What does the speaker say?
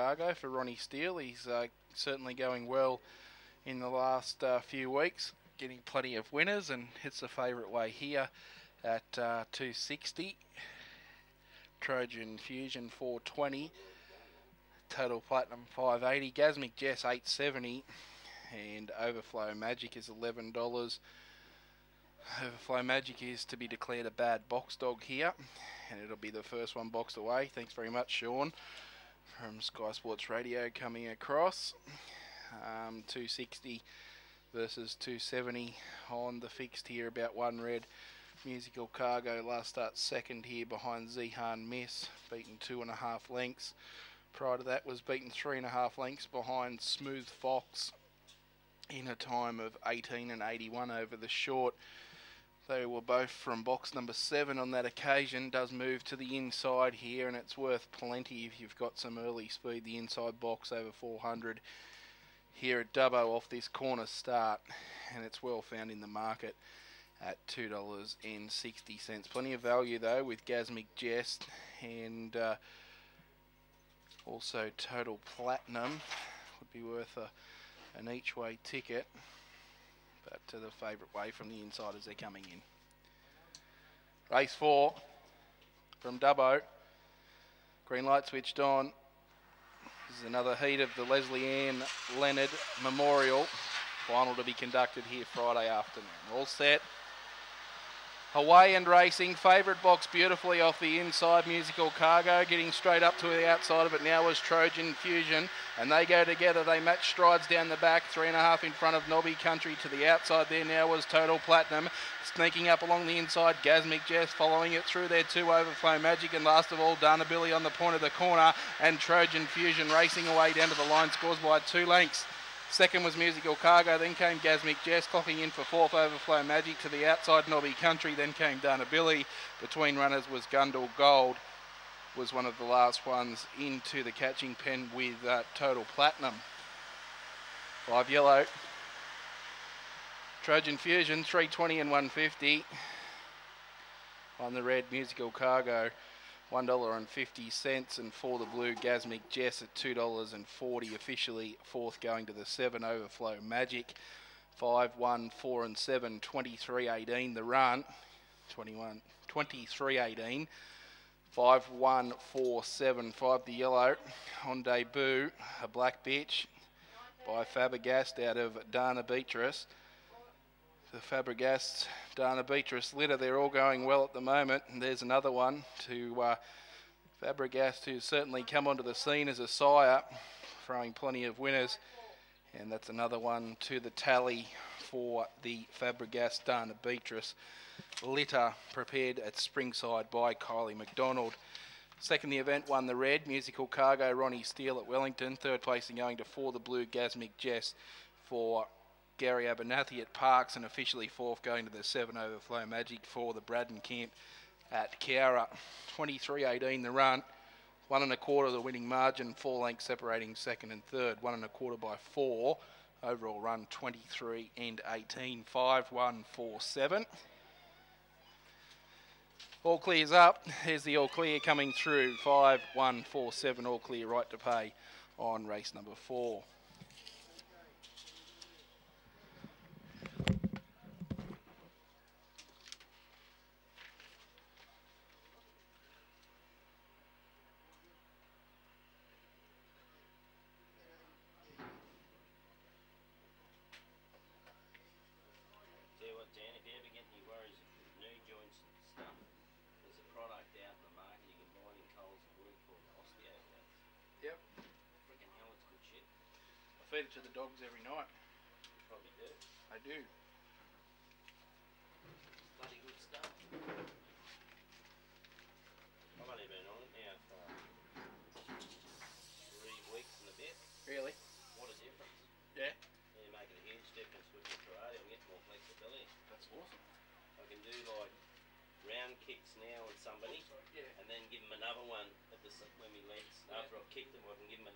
Cargo for Ronnie Steele. He's uh, certainly going well in the last uh, few weeks, getting plenty of winners and hits the favourite way here at uh, 260. Trojan Fusion 420. Total Platinum 580. Gasmic Jess 870. And Overflow Magic is $11. Overflow Magic is to be declared a bad box dog here. And it'll be the first one boxed away. Thanks very much, Sean, from Sky Sports Radio coming across. Um, 260 versus 270 on the fixed here, about one red. Musical Cargo last start second here behind Zihan Miss, beaten two and a half lengths. Prior to that was beaten three and a half lengths behind Smooth Fox in a time of 18 and 81 over the short. They were both from box number seven on that occasion. Does move to the inside here, and it's worth plenty if you've got some early speed. The inside box over 400 here at Dubbo off this corner start, and it's well found in the market at $2.60. Plenty of value though with Gasmic Jess and uh, also Total Platinum would be worth a, an each way ticket. But to the favourite way from the inside as they're coming in. Race four from Dubbo. Green light switched on. This is another heat of the Leslie Ann Leonard Memorial. Final to be conducted here Friday afternoon. All set. Away and racing, favourite box beautifully off the inside, Musical Cargo, getting straight up to the outside of it now was Trojan Fusion, and they go together, they match strides down the back, three and a half in front of Nobby Country to the outside. There now was Total Platinum, sneaking up along the inside, Gasmic Jess following it through there two Overflow Magic, and last of all, Dana Billy on the point of the corner, and Trojan Fusion racing away down to the line, scores by two lengths. Second was Musical Cargo, then came Gasmic Jess, clocking in for fourth Overflow Magic to the outside Nobby Country, then came Dana Billy. Between runners was Gundle Gold, was one of the last ones into the catching pen with uh, Total Platinum. Five yellow. Trojan Fusion, 320 and 150. On the red, Musical Cargo. $1.50 and for the blue Gasmic Jess at $2.40 officially fourth going to the 7 Overflow Magic 5 1 4 and 7 23 18 the run 21 23 18 5 1 4 7 5 the yellow on debut a black bitch by Fabregas out of Dana Beatrice the Fabregas, Dana Beatrice litter. They're all going well at the moment. And there's another one to uh, Fabregas, who's certainly come onto the scene as a sire, throwing plenty of winners. And that's another one to the tally for the Fabregas Dana Beatrice litter prepared at Springside by Kylie McDonald. Second, the event won the red. Musical Cargo, Ronnie Steele at Wellington. Third place and going to four, the blue, Gasmic Jess for Gary Abernathy at Parkes and officially fourth going to the 7 Overflow Magic for the Braddon camp at Cowra. 23-18 the run. One and a quarter the winning margin, four lengths separating second and third. One and a quarter by four. Overall run 23 and 18. 5 1 4 7. All clears up. Here's the all clear coming through. 5 1 4 7. All clear right to pay on race number four. Feed it to the dogs every night. Probably do. I do. Bloody good stuff. I've only been on it now for three weeks and a bit. Really? What a difference. Yeah. Yeah, making a huge difference with the karate. I'm getting more flexibility. That's awesome. I can do like round kicks now with somebody Yeah. and then give them another one at the when we legs. After I've kicked them, I can give them